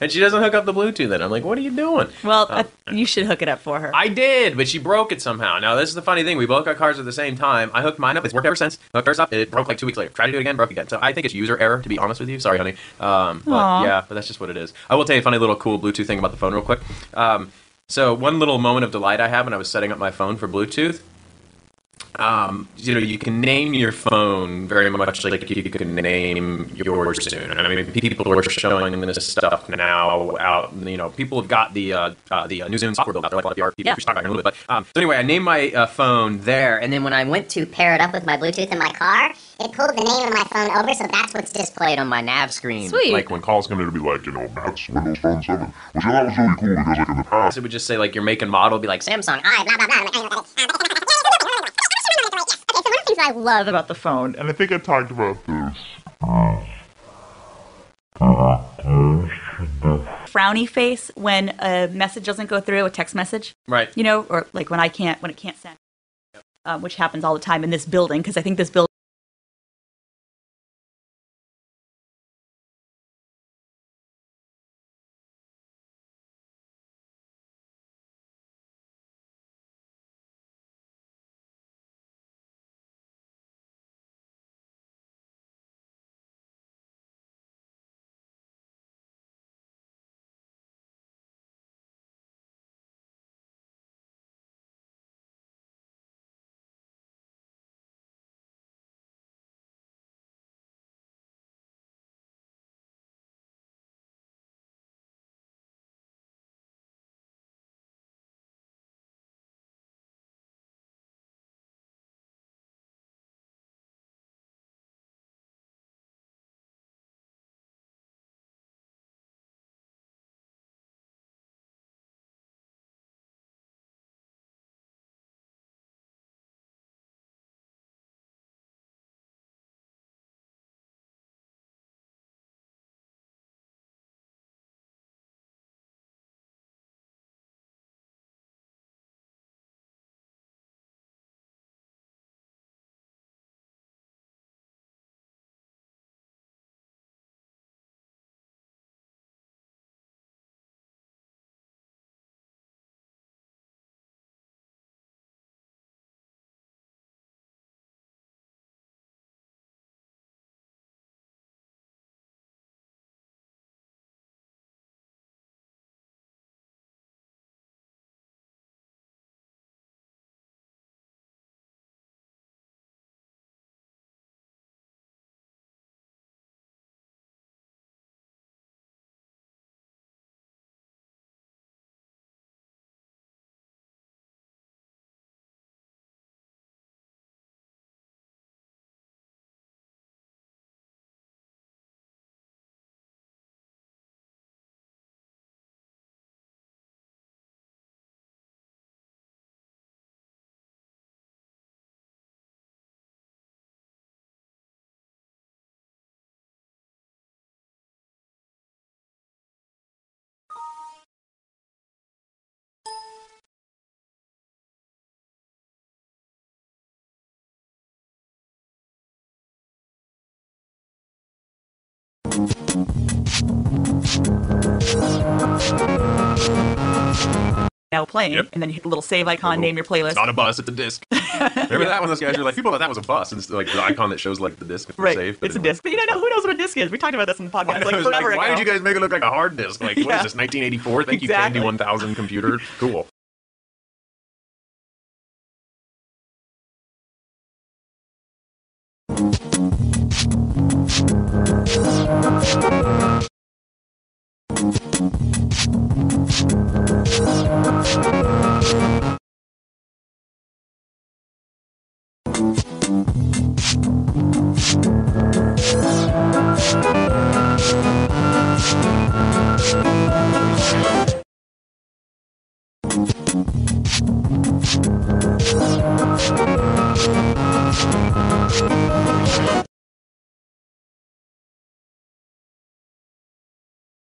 and she doesn't hook up the Bluetooth. And I'm like, what are you doing? Well, Oh. uh, you should hook it up for her. I did, but she broke it somehow. Now this is the funny thing: we both got cars at the same time. I hooked mine up; it's worked ever since. Hooked hers up; it broke like two weeks later. Tried to do it again, broke again. So I think it's user error, to be honest with you. Sorry, honey. Um, but yeah, but that's just what it is. I will tell you a funny little cool Bluetooth thing about the phone, real quick. Um, so one little moment of delight I had when I was setting up my phone for Bluetooth. Um, you know, you can name your phone very much like you can name your yours soon. And I mean, people are showing this stuff now out. You know, people have got the uh, uh, the uh, New Zealand software built out there, like a lot of the RP. Yeah. We should about it in a little bit. But um, so anyway, I named my uh, phone there, And then when I went to pair it up with my Bluetooth in my car, it pulled the name of my phone over, so that's what's displayed on my nav screen. Sweet. Like when calls come in, it'll be like, you know, that's Windows Phone 7. Which I thought was really cool because, like, in the past, it would just say like your make and model, be like Samsung, I, blah, blah, blah. I'm like, Okay, so one of the things I love about the phone, and I think I talked about this. frowny face when a message doesn't go through, a text message, right. you know, or like when I can't, when it can't send, um, which happens all the time in this building, because I think this building. Now playing, Yep. and then you hit the little save icon, name your playlist. It's not a bus, it's a disc. Remember that one? Those guys were like, people thought that was a bus, and it's like the icon that shows like the disc for Right, save. it's a disc. But you know who knows what a disc is. We talked about this in the podcast like forever like, why did you guys make it look like a hard disk? Like, what Yeah. is this, 1984? Thank Exactly. you, Tandy 1000 computer. Cool.